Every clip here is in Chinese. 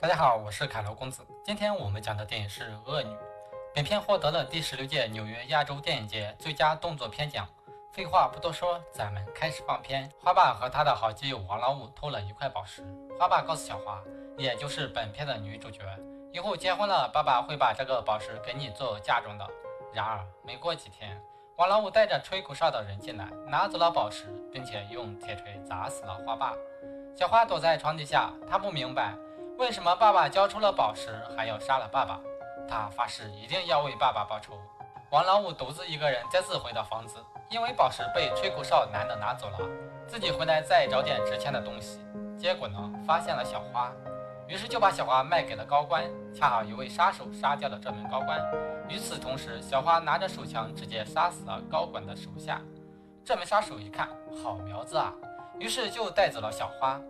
大家好，我是凯罗公子。今天我们讲的电影是《恶女》。本片获得了第十六届纽约亚洲电影节最佳动作片奖。废话不多说，咱们开始放片。花爸和他的好基友王老五偷了一块宝石。花爸告诉小花，也就是本片的女主角，以后结婚了，爸爸会把这个宝石给你做嫁妆的。然而，没过几天，王老五带着吹口哨的人进来，拿走了宝石，并且用铁锤砸死了花爸。小花躲在床底下，她不明白。为什么爸爸交出了宝石还要杀了爸爸？他发誓一定要为爸爸报仇。王老五独自一个人再次回到房子，因为宝石被吹口哨男的拿走了，自己回来再找点值钱的东西。结果呢，发现了小花，于是就把小花卖给了高官。恰好一位杀手杀掉了这名高官。与此同时，小花拿着手枪直接杀死了高管的手下。这名杀手一看，好苗子啊，于是就带走了小花。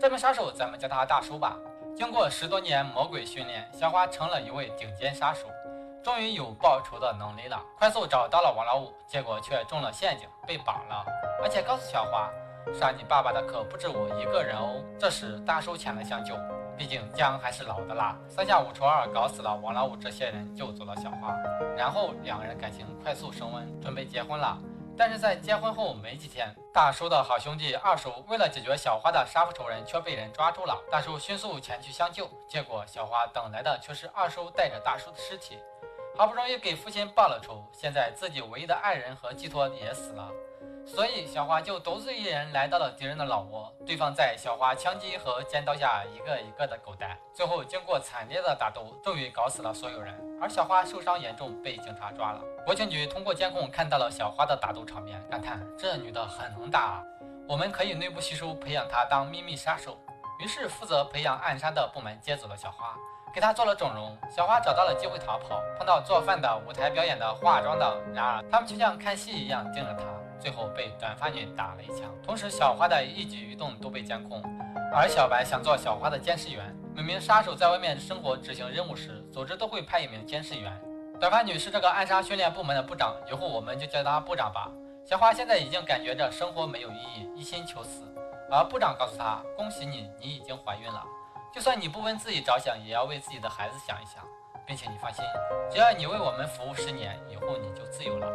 这名杀手，咱们叫他大叔吧。经过十多年魔鬼训练，小花成了一位顶尖杀手，终于有报仇的能力了。快速找到了王老五，结果却中了陷阱，被绑了。而且告诉小花，杀你爸爸的可不止我一个人哦。这时大叔前来相救，毕竟姜还是老的辣，三下五除二搞死了王老五这些人，救走了小花。然后两人感情快速升温，准备结婚了。但是在结婚后没几天，大叔的好兄弟二叔为了解决小花的杀父仇人，却被人抓住了。大叔迅速前去相救，结果小花等来的却是二叔带着大叔的尸体。好不容易给父亲报了仇，现在自己唯一的爱人和寄托也死了。所以小花就独自一人来到了敌人的老窝，对方在小花枪击和尖刀下一个一个的狗带，最后经过惨烈的打斗，终于搞死了所有人，而小花受伤严重，被警察抓了。国情局通过监控看到了小花的打斗场面，感叹这女的很能打，啊，我们可以内部吸收，培养她当秘密杀手。于是负责培养暗杀的部门接走了小花，给她做了整容。小花找到了机会逃跑，碰到做饭的、舞台表演的、化妆的，然而他们就像看戏一样盯着她。最后被短发女打了一枪，同时小花的一举一动都被监控。而小白想做小花的监视员，每名杀手在外面生活执行任务时，组织都会派一名监视员。短发女是这个暗杀训练部门的部长，以后我们就叫她部长吧。小花现在已经感觉着生活没有意义，一心求死。而部长告诉她：“恭喜你，你已经怀孕了。就算你不为自己着想，也要为自己的孩子想一想，并且你放心，只要你为我们服务十年，以后你就自由了。”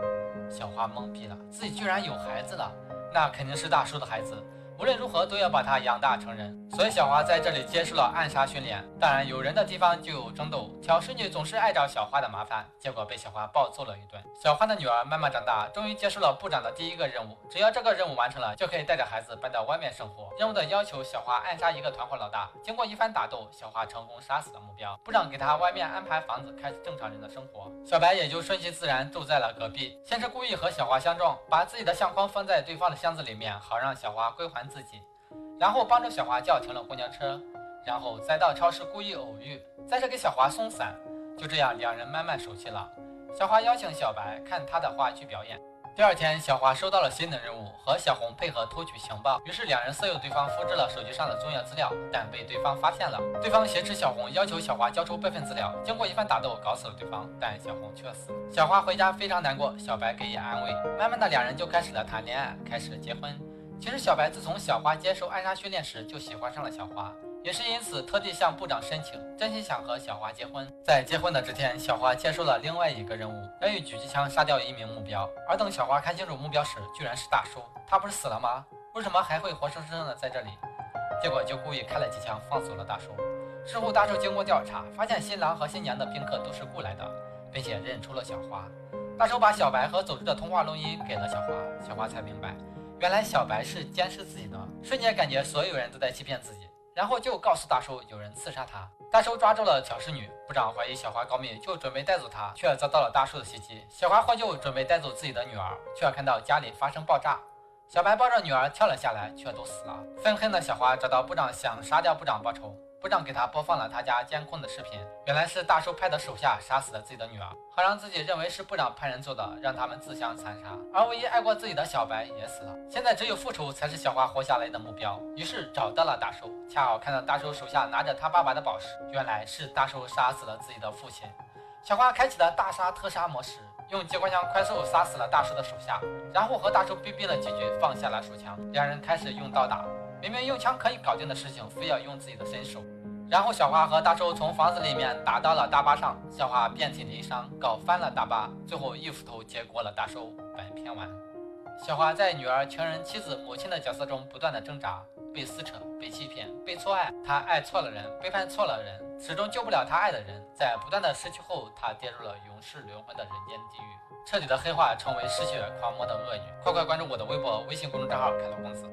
小花懵逼了，自己居然有孩子了，那肯定是大叔的孩子。无论如何都要把他养大成人，所以小花在这里接受了暗杀训练。当然，有人的地方就有争斗，挑事女总是爱找小花的麻烦，结果被小花暴揍了一顿。小花的女儿慢慢长大，终于接受了部长的第一个任务，只要这个任务完成了，就可以带着孩子搬到外面生活。任务的要求，小花暗杀一个团伙老大。经过一番打斗，小花成功杀死了目标。部长给他外面安排房子，开始正常人的生活。小白也就顺其自然住在了隔壁。先是故意和小花相撞，把自己的相框放在对方的箱子里面，好让小花归还自己。然后帮助小华叫停了公交车，然后再到超市故意偶遇，再是给小华送伞，就这样两人慢慢熟悉了。小花邀请小白看他的话剧表演。第二天，小花收到了新的任务，和小红配合偷取情报，于是两人色诱对方复制了手机上的重要资料，但被对方发现了。对方挟持小红，要求小花交出备份资料。经过一番打斗，搞死了对方，但小红却死。小花回家非常难过，小白给予安慰。慢慢的，两人就开始了谈恋爱，开始了结婚。其实小白自从小花接受暗杀训练时就喜欢上了小花，也是因此特地向部长申请，真心想和小花结婚。在结婚的这天，小花接受了另外一个任务，要用狙击枪杀掉一名目标。而等小花看清楚目标时，居然是大叔。他不是死了吗？为什么还会活生生的在这里？结果就故意开了几枪，放走了大叔。事后大叔经过调查，发现新郎和新娘的宾客都是雇来的，并且认出了小花。大叔把小白和走着的通话录音给了小花，小花才明白。原来小白是监视自己的，瞬间感觉所有人都在欺骗自己，然后就告诉大叔有人刺杀他。大叔抓住了挑事女，部长怀疑小花告密，就准备带走她，却遭到了大叔的袭击。小花获救，准备带走自己的女儿，却看到家里发生爆炸。小白抱着女儿跳了下来，却都死了。愤恨的小花找到部长，想杀掉部长报仇。部长给他播放了他家监控的视频，原来是大叔派的手下杀死了自己的女儿，好让自己认为是部长派人做的，让他们自相残杀。而唯一爱过自己的小白也死了，现在只有复仇才是小花活下来的目标。于是找到了大叔，恰好看到大叔手下拿着他爸爸的宝石，原来是大叔杀死了自己的父亲。小花开启了大杀特杀模式，用机关枪快速杀死了大叔的手下，然后和大叔逼逼了几句，放下了手枪，两人开始用刀打。明明用枪可以搞定的事情，非要用自己的身手。然后小华和大寿从房子里面打到了大巴上，小华遍体鳞伤，搞翻了大巴，最后一斧头结果了大寿。本片完。小华在女儿、情人、妻子、母亲的角色中不断的挣扎，被撕扯，被欺骗，被错爱。她爱错了人，背叛错了人，始终救不了她爱的人。在不断的失去后，她跌入了永世轮回的人间地狱，彻底的黑化，成为嗜血狂魔的恶女。快快关注我的微博、微信公众账号“开头公子”。